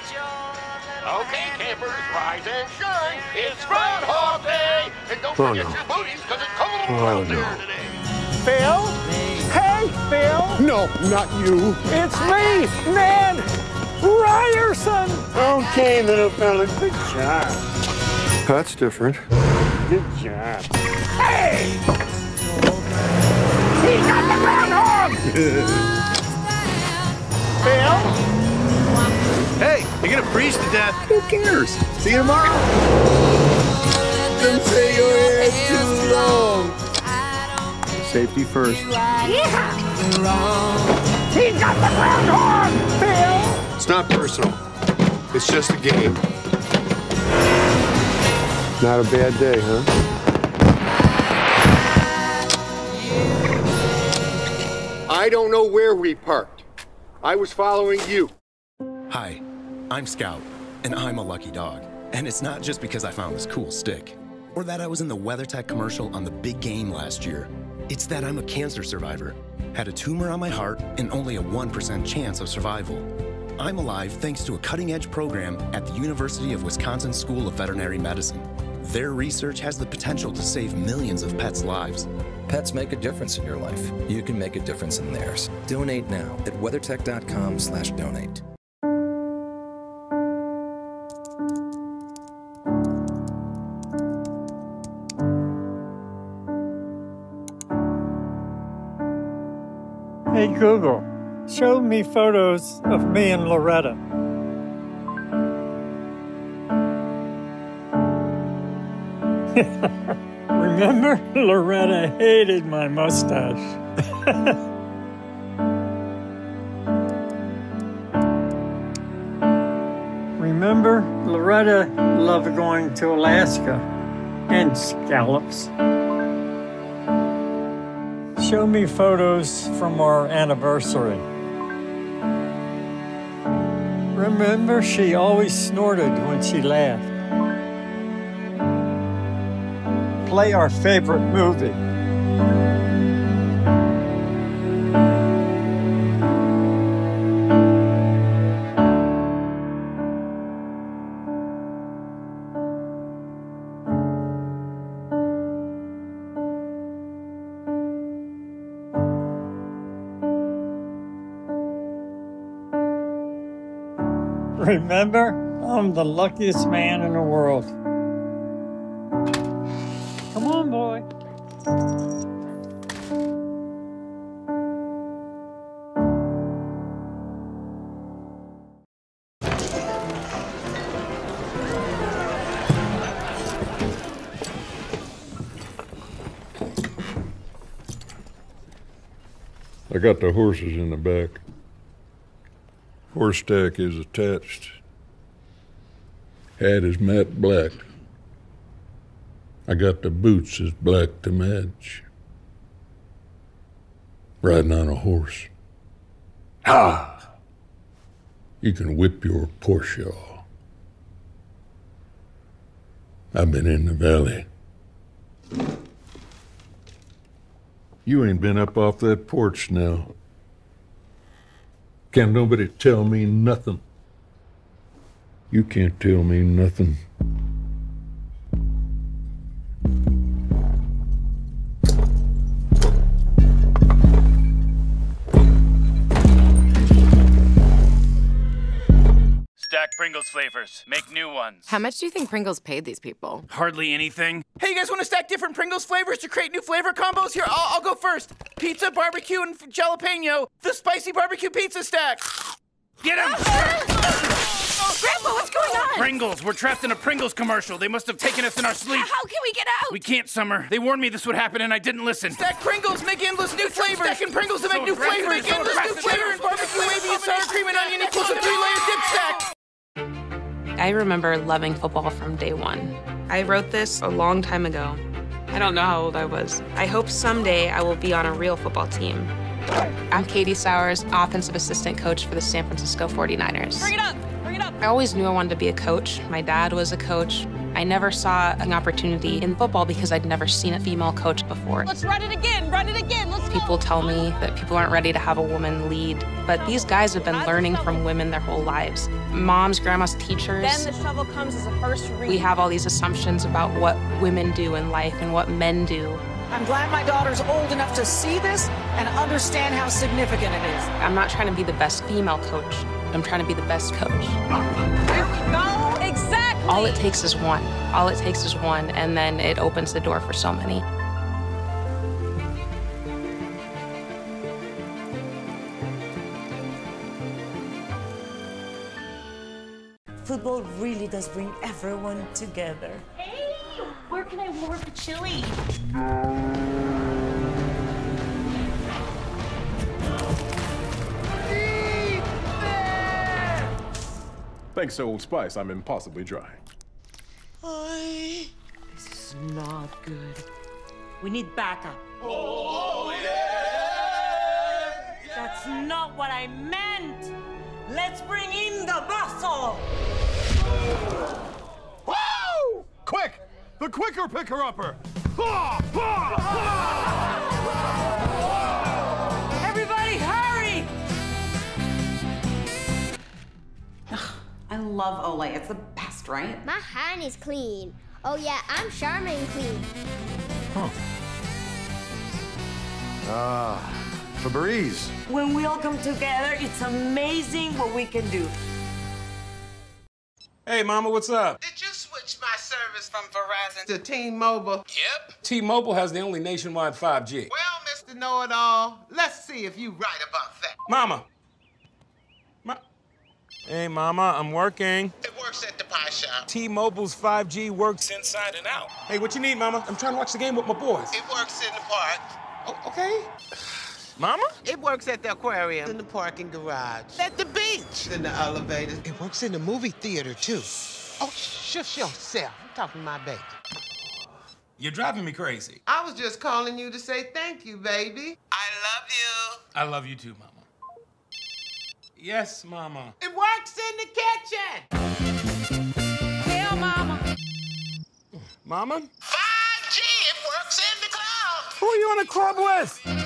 Okay, campers, rise and shine. It's Groundhog Day. And don't Oh, forget no. your booties, because it's cold Oh, out no. there today. Phil? Hey, Phil! No, not you. It's me, man! Ryerson! Okay, little fella. Good job. That's different. Good job. Hey! He got the groundhog! Phil? Hey, you're gonna freeze to death. Who cares? See you tomorrow. Don't say your hair's too long. Safety first. Yeah! He's got the groundhog! Phil? It's not personal. It's just a game. Not a bad day, huh? I don't know where we parked. I was following you. Hi, I'm Scout, and I'm a lucky dog. And it's not just because I found this cool stick, or that I was in the WeatherTech commercial on the big game last year. It's that I'm a cancer survivor, had a tumor on my heart, and only a 1% chance of survival. I'm alive thanks to a cutting edge program at the University of Wisconsin School of Veterinary Medicine. Their research has the potential to save millions of pets' lives. Pets make a difference in your life. You can make a difference in theirs. Donate now at weathertech.com/donate. Google, show me photos of me and Loretta. Remember, Loretta hated my mustache. Remember, Loretta loved going to Alaska and scallops. Show me photos from our anniversary. Remember, she always snorted when she laughed. Play our favorite movie. Remember, I'm the luckiest man in the world. Come on, boy. I got the horses in the back. Horse stack is attached. Hat is matte black. I got the boots is black to match. Riding on a horse. Ha! You can whip your Porsche. I've been in the valley. You ain't been up off that porch now. Can't nobody tell me nothing. You can't tell me nothing. Pringles flavors. Make new ones. How much do you think Pringles paid these people? Hardly anything. Hey, you guys want to stack different Pringles flavors to create new flavor combos? Here, I'll, I'll go first. Pizza, barbecue, and jalapeno. The spicy barbecue pizza stack. Get him! Ah! Oh, Grandpa, what's going on? Pringles. We're trapped in a Pringles commercial. They must have taken us in our sleep. How can we get out? We can't, Summer. They warned me this would happen, and I didn't listen. Stack Pringles, make endless new flavors. Stacking Pringles to make new flavors. Make endless new flavors. Barbecue, wavy, and sour cream and onion equals a three-layer dip stack. I remember loving football from day one. I wrote this a long time ago. I don't know how old I was. I hope someday I will be on a real football team. I'm Katie Sowers, offensive assistant coach for the San Francisco 49ers. Bring it up! Bring it up! I always knew I wanted to be a coach. My dad was a coach. I never saw an opportunity in football because I'd never seen a female coach before. Let's run it again, run it again, let's People tell me that people aren't ready to have a woman lead, but these guys have been learning from women their whole lives. Moms, grandmas, teachers. Then the shovel comes as a first read. We have all these assumptions about what women do in life and what men do. I'm glad my daughter's old enough to see this and understand how significant it is. I'm not trying to be the best female coach. I'm trying to be the best coach. There we go. Exactly. All it takes is one. All it takes is one, and then it opens the door for so many. Football really does bring everyone together. Hey, where can I warm for chili? Thanks to Old Spice, I'm impossibly dry. This is not good. We need backup. Oh, yeah! That's not what I meant. Let's bring in the bustle. Woo! Quick! The quicker picker upper! Everybody, hurry! I love Olay. It's the right? My hand is clean. Oh yeah, I'm Charmin clean. Huh. Ah, Febreze. When we all come together, it's amazing what we can do. Hey, Mama, what's up? Did you switch my service from Verizon to T-Mobile? Yep. T-Mobile has the only nationwide 5G. Well, Mr. Know-It-All, let's see if you're right about that. Mama. Ma- hey, Mama, I'm working. It works at the pie shop. T-Mobile's 5G works inside and out. Hey, what you need, Mama? I'm trying to watch the game with my boys. It works in the park. Oh, okay. Mama? It works at the aquarium, in the parking garage, at the beach, in the elevator. It works in the movie theater, too. Oh, shush yourself. I'm talking to my baby. You're driving me crazy. I was just calling you to say thank you, baby. I love you. I love you too, Mama. Yes, Mama. It works in the kitchen. Tell mama. Mama? 5G, it works in the cloud. Who are you in a club with?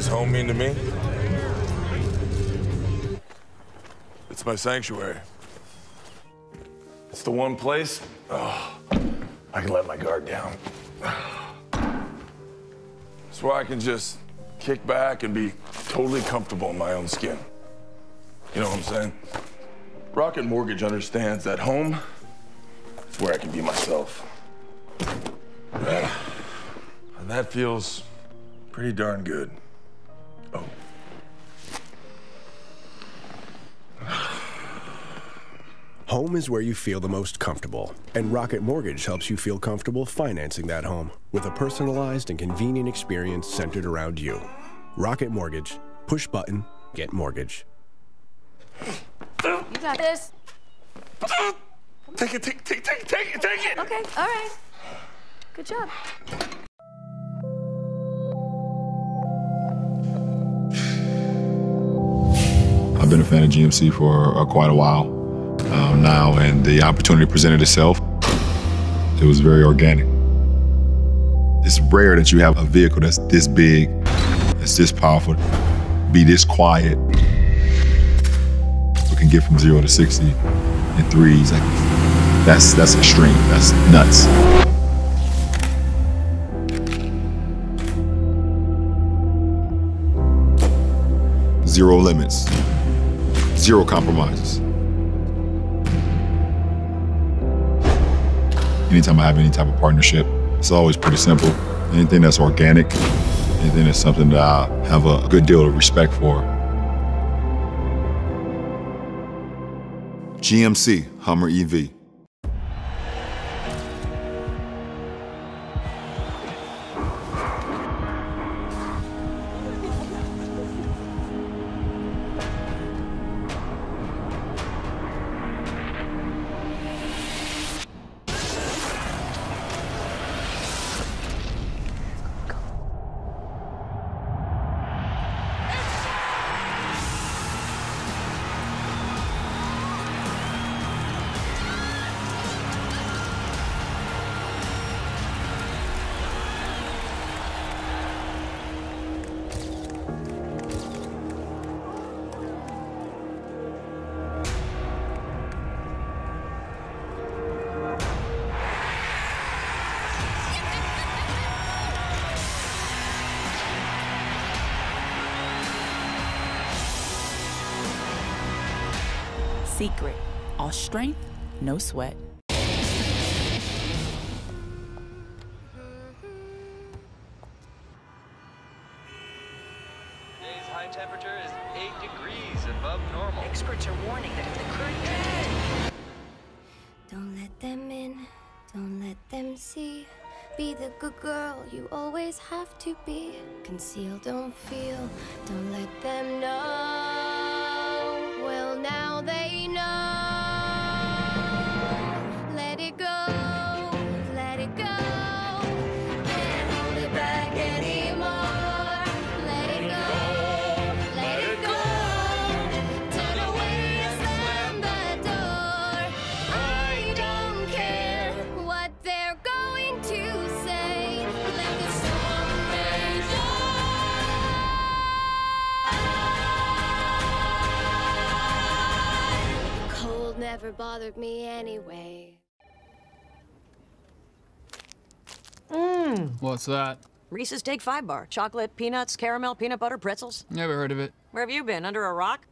Does home mean to me? It's my sanctuary. It's the one place oh, I can let my guard down. It's where I can just kick back and be totally comfortable in my own skin. You know what I'm saying? Rocket Mortgage understands that home is where I can be myself. And that feels pretty darn good. Home is where you feel the most comfortable, and Rocket Mortgage helps you feel comfortable financing that home with a personalized and convenient experience centered around you. Rocket Mortgage. Push button, get mortgage. You got this. Take it, take, it, take, take, it, take it, take it. Okay, all right. Good job. I've been a fan of GMC for uh, quite a while um, now, and the opportunity presented itself. It was very organic. It's rare that you have a vehicle that's this big It's this powerful. Be this quiet. We can get from zero to 60 in threes. Like, that's that's extreme. That's nuts. Zero limits. Zero compromises. Anytime I have any type of partnership, it's always pretty simple. Anything that's organic, anything that's something that I have a good deal of respect for. GMC Hummer EV. Secret. All strength, no sweat. Today's high temperature is 8 degrees above normal. Experts are warning that if the current Don't let them in, don't let them see. Be the good girl you always have to be. Conceal, don't feel, don't let them know. Well, now they never bothered me anyway. Mmm. What's that? Reese's Take Five Bar. Chocolate, peanuts, caramel, peanut butter, pretzels. Never heard of it. Where have you been? Under a rock?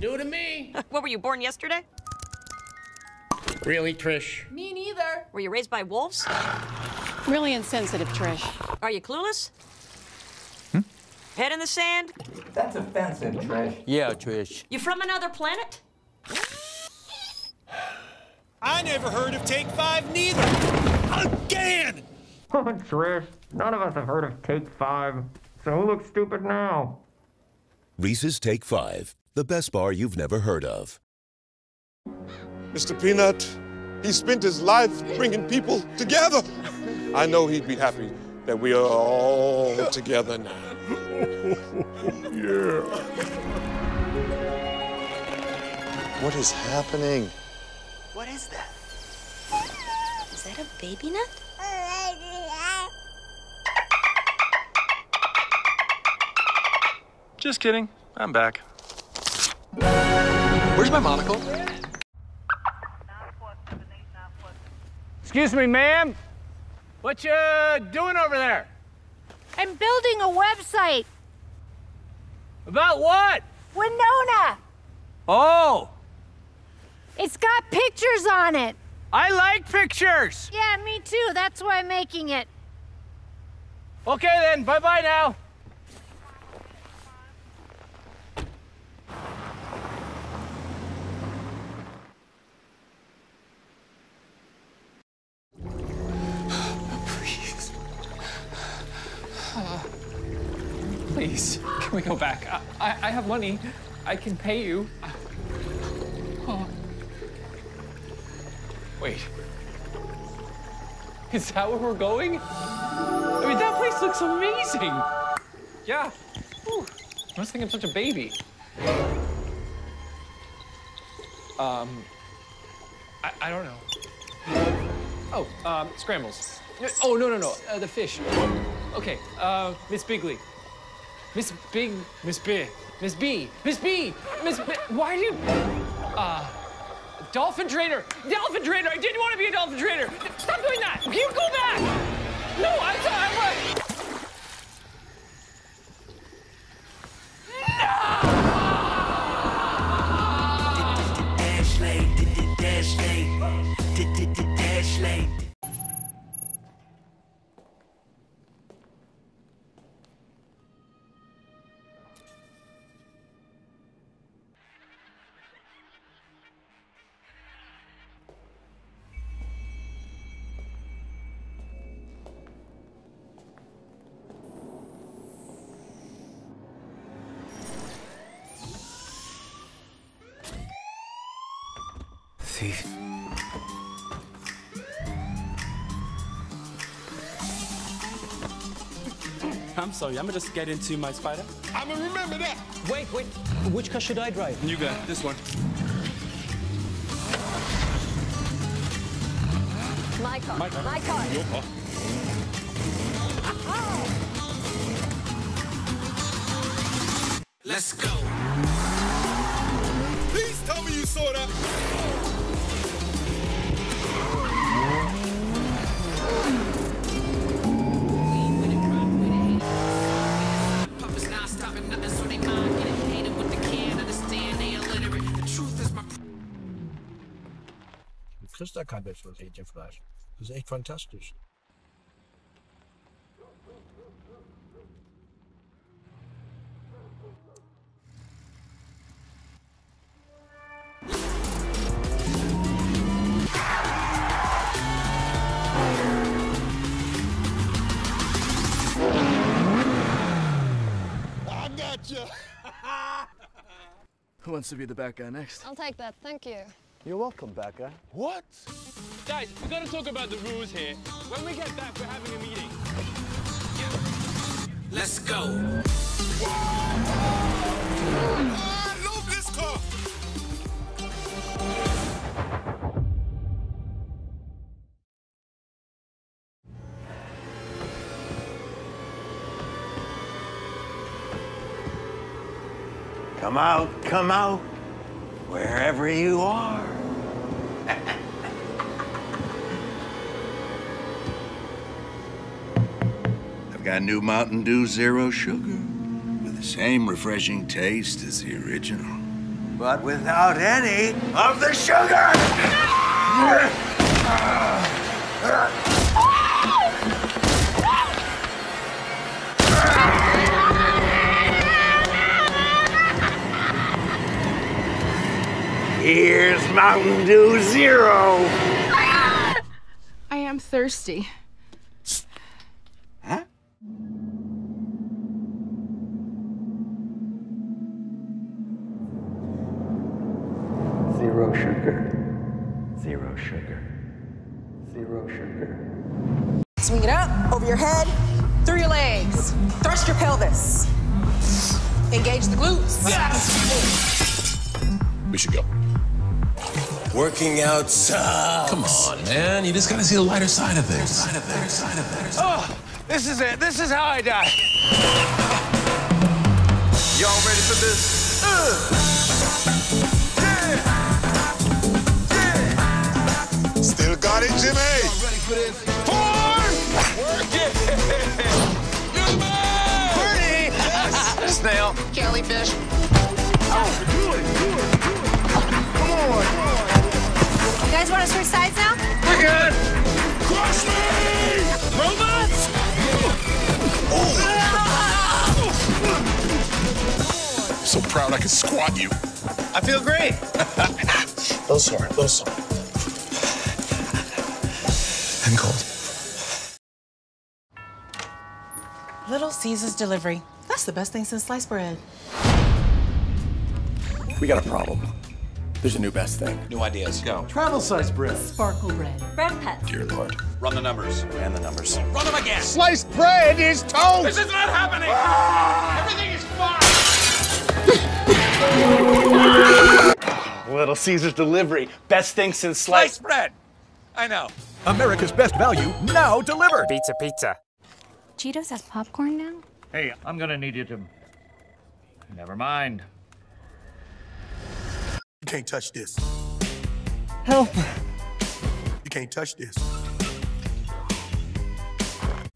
New to me. what were you born yesterday? Really, Trish? Me neither. Were you raised by wolves? Really insensitive, Trish. Are you clueless? Head in the sand? That's offensive, Trish. Yeah, Trish. You from another planet? I never heard of Take Five neither. Again! Oh, Trish, none of us have heard of Take Five. So who looks stupid now? Reese's Take Five, the best bar you've never heard of. Mr. Peanut, he spent his life bringing people together. I know he'd be happy that we are all together now. yeah. What is happening? What is that? Is that a baby nut? Just kidding. I'm back. Where's my monocle? Excuse me, ma'am. What you doing over there? I'm building a website. About what? Winona. Oh, It's got pictures on it. I like pictures. Yeah, me too. That's why I'm making it. Okay then, bye bye now. Please, can we go back? I, I, I have money. I can pay you. Oh. Wait. Is that where we're going? I mean, that place looks amazing. Yeah. Whew. I must think I'm such a baby. Um, I, I don't know. Oh, um, scrambles. Oh, no, no, no. Uh, the fish. Okay, uh, Miss Bigley. Miss Big, Miss B, Miss B, Miss B, Miss B. Why do you, uh, dolphin trainer, dolphin trainer. I didn't want to be a dolphin trainer. Stop doing that. You go back. No, I'm sorry. I'm right. Thief. I'm sorry, I'm gonna just get into my spider. I'ma remember that. Wait, wait. Which car should I drive? You got this one. My car. My car. My car. Your car. Let's go. Please tell me you saw that. Du kriegst da kein besseres Hähnchenfleisch. Das ist echt fantastisch. I got you. Who wants to be the bad guy next? I'll take that. Thank you. You're welcome, Becca. What? Guys, we gotta talk about the rules here. When we get back, we're having a meeting. Let's go. I love this car. Come out, come out, wherever you are. I've got new Mountain Dew Zero Sugar with the same refreshing taste as the original. But without any of the sugar! Here's Mountain Dew Zero. I am thirsty. Zero sugar. Zero sugar. Zero sugar. Swing it up, over your head, through your legs. Thrust your pelvis. Engage the glutes. Yes! We should go. Working out sucks. Come on, man. You just gotta see the lighter side of things. Side of things. Side of things. Oh, this is it. This is how I die. Y'all ready for this? Still got it, Jimmy. Ready for this? Work it. Good man. Pretty. Snail. Jellyfish. Want to switch sides now? We're good. Crush me. Robots. So proud I could squat you. I feel great. little sore, little sore. I'm cold. Little Caesar's delivery. That's the best thing since sliced bread. We got a problem. There's a new best thing. New ideas. Go. Travel size bread. Sparkle bread. Bread pets. Dear Lord. Run the numbers. And the numbers. Run them again. Sliced bread is toast. This is not happening. Ah! Everything is fine. Little Caesar's delivery. Best thing since sliced. Sliced bread. I know. America's best value now delivered. Pizza, pizza. Cheetos has popcorn now? Hey, I'm gonna need you to. Never mind. You can't touch this. Help! You can't touch this.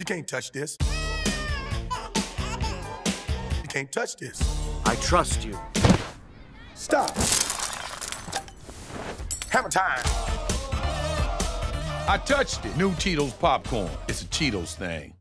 You can't touch this. You can't touch this. I trust you. Stop. Hammer time. I touched it. New Cheetos popcorn. It's a Cheetos thing.